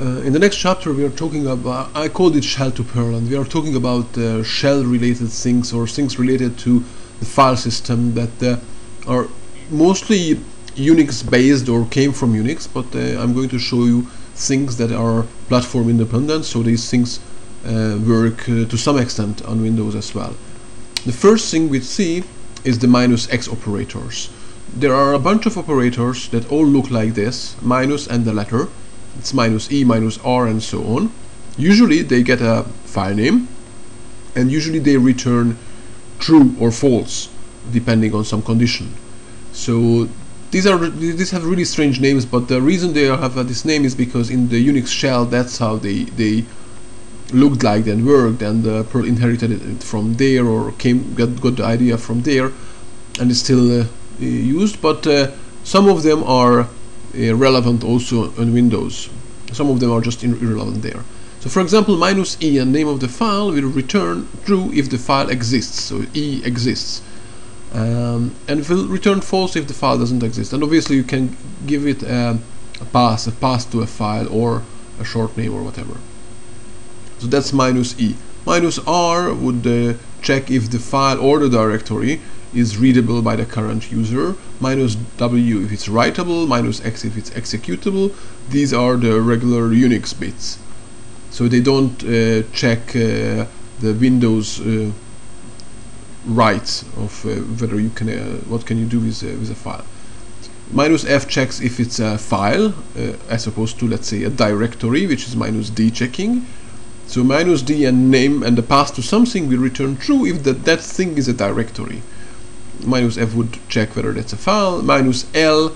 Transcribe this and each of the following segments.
Uh, in the next chapter, we are talking about, I called it shell to Perl, and we are talking about uh, shell related things or things related to the file system that uh, are mostly Unix based or came from Unix, but uh, I'm going to show you things that are platform independent, so these things uh, work uh, to some extent on Windows as well. The first thing we see is the minus X operators. There are a bunch of operators that all look like this, minus and the letter. It's minus E, minus R and so on. Usually they get a file name and usually they return true or false depending on some condition. So these are these have really strange names, but the reason they have this name is because in the Unix shell that's how they they looked like and worked, and uh, Perl inherited it from there or came got, got the idea from there, and is still uh, used. But uh, some of them are relevant also on Windows. Some of them are just irrelevant there. So for example, minus e and name of the file will return true if the file exists. So e exists um, and will return false if the file doesn't exist and obviously you can give it a, a pass a pass to a file or a short name or whatever so that's minus e minus r would uh, check if the file or the directory is readable by the current user. Minus w if it's writable minus x if it's executable. These are the regular unix bits. So they don't uh, check uh, the windows uh, rights of uh, whether you can uh, what can you do with, uh, with a file. Minus f checks if it's a file as opposed to let's say a directory which is minus d checking. So minus d and name and the path to something will return true if that that thing is a directory minus f would check whether that's a file minus l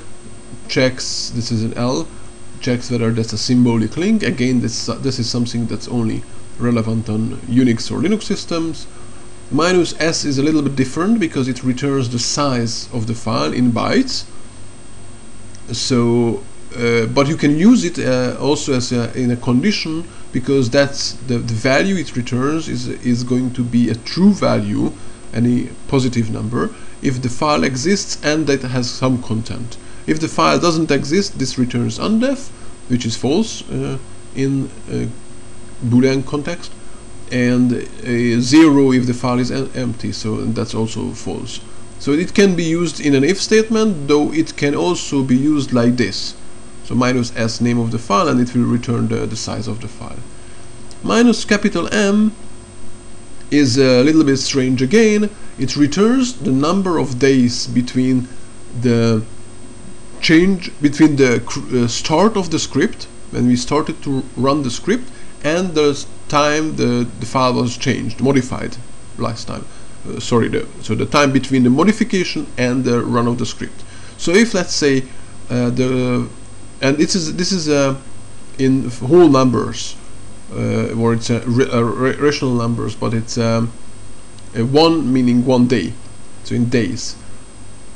checks this is an l checks whether that's a symbolic link. Again this uh, this is something that's only relevant on unix or linux systems. Minus s is a little bit different because it returns the size of the file in bytes. So, uh, but you can use it uh, also as a, in a condition because that's the, the value it returns is is going to be a true value, any positive number, if the file exists and that has some content. If the file doesn't exist, this returns undef, which is false uh, in Boolean context and a zero if the file is empty so that's also false. So it can be used in an if statement though it can also be used like this. So minus s name of the file and it will return the, the size of the file. Minus capital M is a little bit strange again it returns the number of days between the change between the uh, start of the script when we started to run the script and the time the, the file was changed, modified last time. Uh, sorry, the, so the time between the modification and the run of the script. So if let's say uh, the and this is this is uh, in whole numbers, uh, or it's uh, rational numbers, but it's um, one meaning one day, so in days.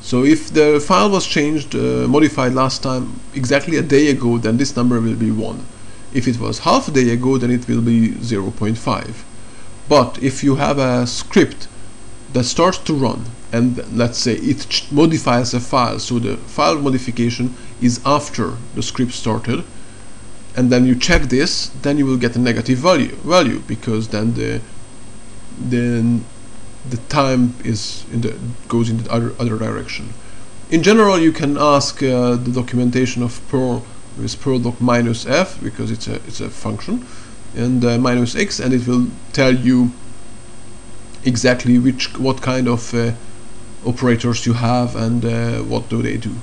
So if the file was changed, uh, modified last time exactly a day ago, then this number will be one. If it was half a day ago, then it will be 0.5. But if you have a script that starts to run and let's say it modifies a file, so the file modification is after the script started, and then you check this, then you will get a negative value value because then the then the time is in the goes in the other other direction. In general, you can ask uh, the documentation of Perl with perldoc minus f because it's a it's a function and uh, minus x and it will tell you exactly which what kind of uh, operators you have and uh, what do they do